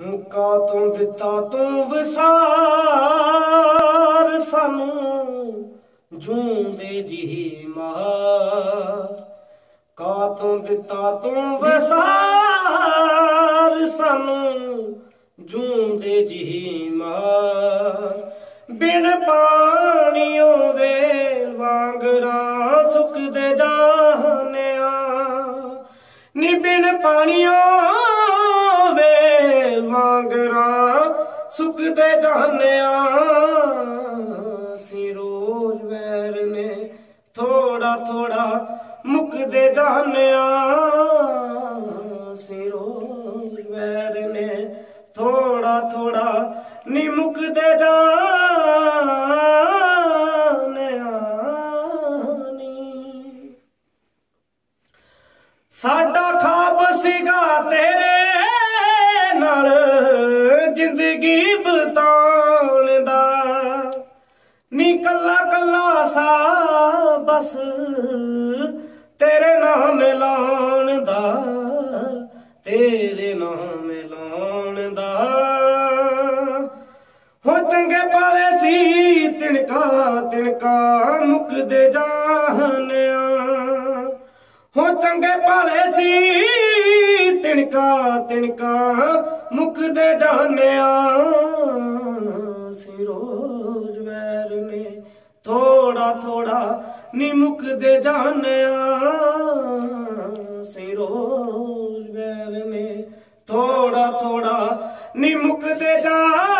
ਕਾ ਤੂੰ ਦਿੱਤਾ, ਤੂੰ ਵਿਸਾਰ ਸਾਨੂੰ। ਜੂੰਦੇ ਜੀ ਮਾਰ ਕਾ ਤੂੰ ਦਿੱਤਾ, ਤੂੰ ਵਿਸਾਰ ਸਾਨੂੰ। ਜੂੰਦੇ ਜੀ ਮਾਰ ਬਿਨ ਪਾਣੀਓ ਵੇਲ ਵਾਂਗਰਾ ਸੁੱਕਦੇ ਜਾਹਨਿਆ। ਨੀ ਬਿਨ ਪਾਣੀਓ ਵੇਲ ਵਾਂਗਰਾ ਸੁੱਕਦੇ ਜਾਹਨਿਆ ਸੀ ਰੋਜ਼ ਵੈਰ ਨੇ ਥੋੜਾ ਥੋੜਾ ਮੁੱਕਦੇ ਜਾਣਿਆ ਸੀ ਰੋਜ਼ ਵੈਰ ਨੇ ਥੋੜਾ ਥੋੜਾ ਨੀ ਮੁੱਕਦੇ ਜਾਣਿਆ ਨੀ। ਸਾਡਾ ਖਾਬ ਸੀਗਾ ਤੇਰੇ ਨੀ ਕੱਲਾ ਕੱਲਾ ਸਾ, ਬਸ ਤੇਰੇ ਨਾਮ ਲਾਉਣ ਦਾ, ਤੇਰੇ ਨਾਮ ਲਾਉਣ ਦਾ। ਹੋ ਚੰਗੇ ਪਾਲੇ ਸੀ ਤਿਣਕਾ ਤਿਣਕਾ ਮੁਕਦੇ ਜਾਹਨਿਆ ਹੋ ਚੰਗੇ ਪਾਲੇ ਸੀ ਤਿਣਕਾ ਤਿਣਕਾ ਮੁਕਦੇ ਜਾਣਿਆ। ਥੋੜਾ ਥੋੜਾ ਨੀ ਮੁਕਦੇ ਜਾਣਿਆ। ਸੇ ਰੋਜ਼ ਬੈਰ ਮੇ ਥੋੜਾ ਥੋੜਾ ਨੀ ਮੁਕਦੇ ਜਾਣਿਆ।